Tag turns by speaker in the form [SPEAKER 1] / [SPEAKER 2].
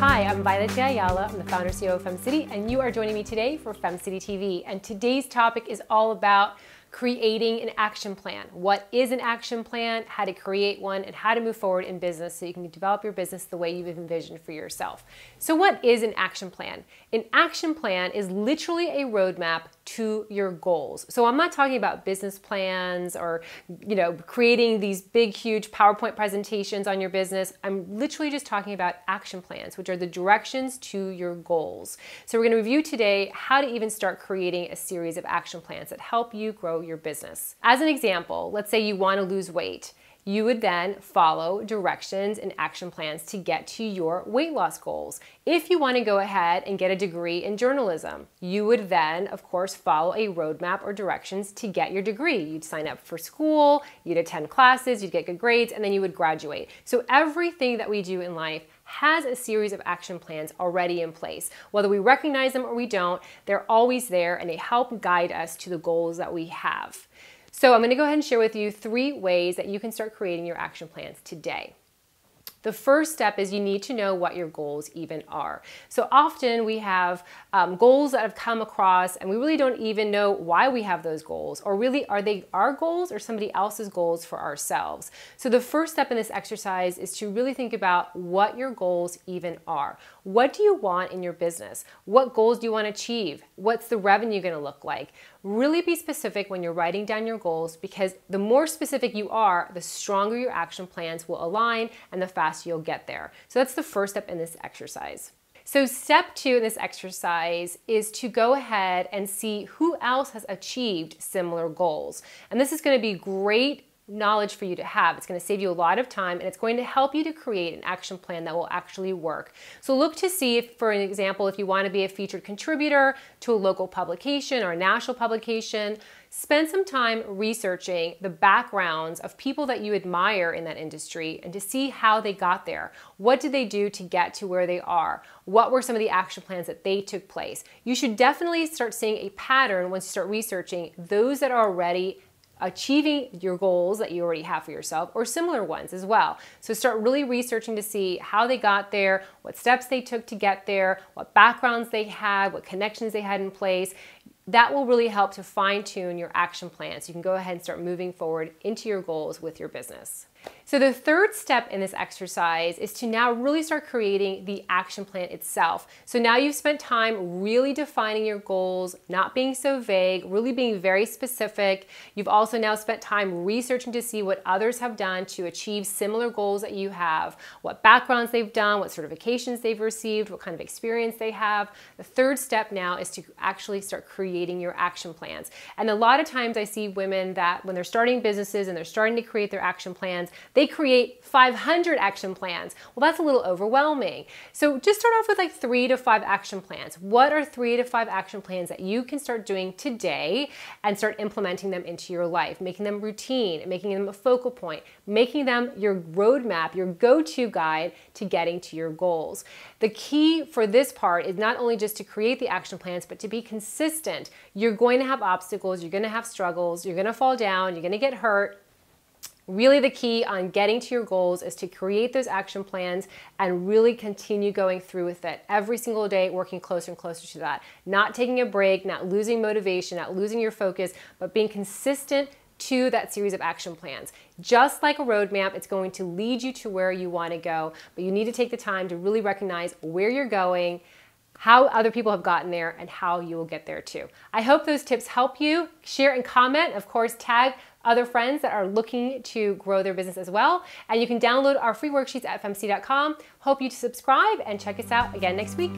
[SPEAKER 1] Hi, I'm Violette Ayala. I'm the founder CEO of FemCity, and you are joining me today for FemCity TV. And today's topic is all about creating an action plan. What is an action plan, how to create one, and how to move forward in business so you can develop your business the way you've envisioned for yourself. So, what is an action plan? An action plan is literally a roadmap to your goals. So, I'm not talking about business plans or, you know, creating these big, huge PowerPoint presentations on your business. I'm literally just talking about action plans, which are the directions to your goals. So, we're going to review today how to even start creating a series of action plans that help you grow your business. As an example, let's say you want to lose weight. You would then follow directions and action plans to get to your weight loss goals. If you want to go ahead and get a degree in journalism, you would then, of course, follow a roadmap or directions to get your degree. You'd sign up for school, you'd attend classes, you'd get good grades, and then you would graduate. So everything that we do in life has a series of action plans already in place. Whether we recognize them or we don't, they're always there and they help guide us to the goals that we have. So I'm going to go ahead and share with you three ways that you can start creating your action plans today. The first step is you need to know what your goals even are. So often we have um, goals that have come across and we really don't even know why we have those goals or really are they our goals or somebody else's goals for ourselves. So the first step in this exercise is to really think about what your goals even are. What do you want in your business? What goals do you want to achieve? What's the revenue going to look like? Really be specific when you're writing down your goals because the more specific you are, the stronger your action plans will align and the faster you'll get there. So that's the first step in this exercise. So step two in this exercise is to go ahead and see who else has achieved similar goals. And this is gonna be great knowledge for you to have. It's going to save you a lot of time and it's going to help you to create an action plan that will actually work. So look to see if, for an example, if you want to be a featured contributor to a local publication or a national publication, spend some time researching the backgrounds of people that you admire in that industry and to see how they got there. What did they do to get to where they are? What were some of the action plans that they took place? You should definitely start seeing a pattern once you start researching those that are already achieving your goals that you already have for yourself or similar ones as well. So start really researching to see how they got there, what steps they took to get there, what backgrounds they had, what connections they had in place. That will really help to fine tune your action plan so you can go ahead and start moving forward into your goals with your business. So the third step in this exercise is to now really start creating the action plan itself. So now you've spent time really defining your goals, not being so vague, really being very specific. You've also now spent time researching to see what others have done to achieve similar goals that you have, what backgrounds they've done, what certifications they've received, what kind of experience they have. The third step now is to actually start creating your action plans. And a lot of times I see women that when they're starting businesses and they're starting to create their action plans, they create 500 action plans. Well, that's a little overwhelming. So just start off with like three to five action plans. What are three to five action plans that you can start doing today and start implementing them into your life, making them routine, making them a focal point, making them your roadmap, your go-to guide to getting to your goals. The key for this part is not only just to create the action plans, but to be consistent. You're going to have obstacles, you're going to have struggles, you're going to fall down, you're going to get hurt, Really, the key on getting to your goals is to create those action plans and really continue going through with it every single day, working closer and closer to that. Not taking a break, not losing motivation, not losing your focus, but being consistent to that series of action plans. Just like a roadmap, it's going to lead you to where you want to go, but you need to take the time to really recognize where you're going, how other people have gotten there, and how you will get there too. I hope those tips help you. Share and comment. Of course, tag other friends that are looking to grow their business as well. And you can download our free worksheets at femcity.com. Hope you subscribe and check us out again next week.